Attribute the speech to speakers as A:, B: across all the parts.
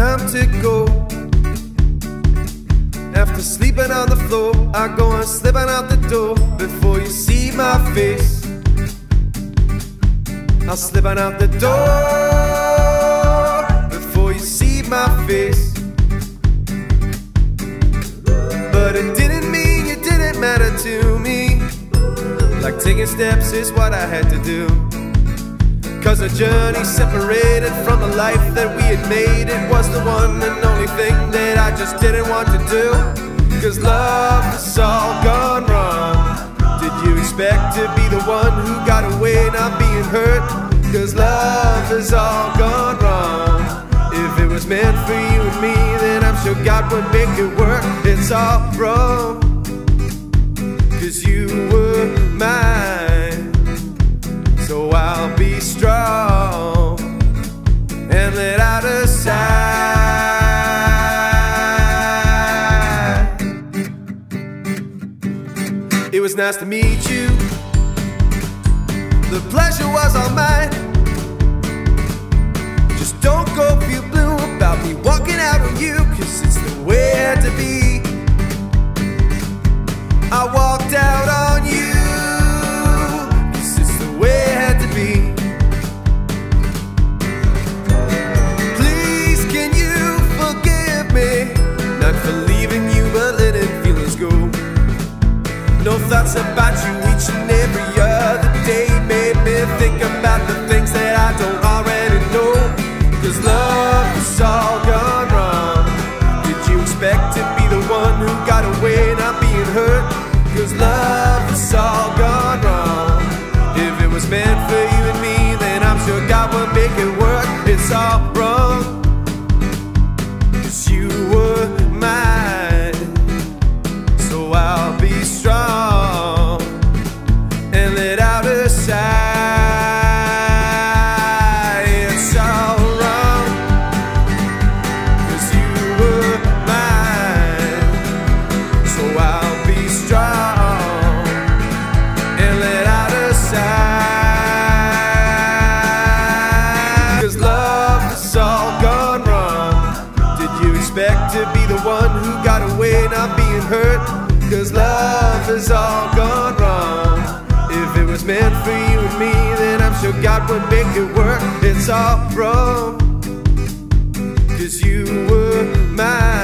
A: to go. After sleeping on the floor, I go and slipping out the door before you see my face. I'm slipping out the door before you see my face. But it didn't mean you didn't matter to me. Like taking steps is what I had to do. Cause a journey separated from the life that we had made. It was the one and only thing that I just didn't want to do. Cause love has all gone wrong. Did you expect to be the one who got away not being hurt? Cause love has all gone wrong. If it was meant for you and me, then I'm sure God would make it work. It's all wrong. Cause you were mine. So I'll be strong was nice to meet you. The pleasure was all mine. Just don't go No thoughts about you each and every other day made me think about the things that I don't already know. Cause love has all gone wrong. Did you expect to be the one who got away not being hurt? Cause love has all gone wrong. If it was meant for you and me, then I'm sure God would make it work. It's all wrong. Expect to be the one who got away not being hurt? Cause love has all gone wrong. If it was meant for you and me, then I'm sure God would make it work. It's all wrong. Cause you were mine.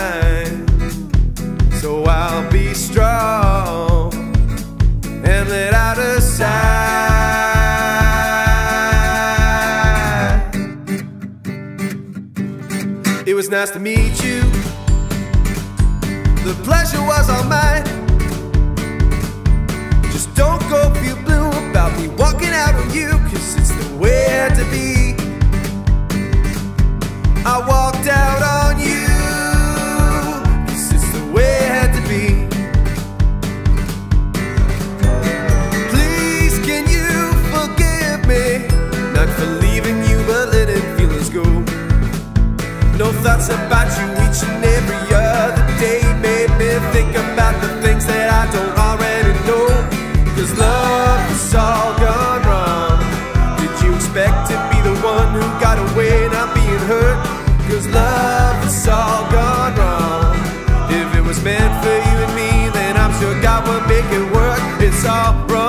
A: Was nice to meet you. The pleasure was all mine. Thoughts about you each and every other day made me think about the things that I don't already know. Cause love has all gone wrong. Did you expect to be the one who got away not being hurt? Cause love has all gone wrong. If it was meant for you and me, then I'm sure God would make it work. It's all wrong.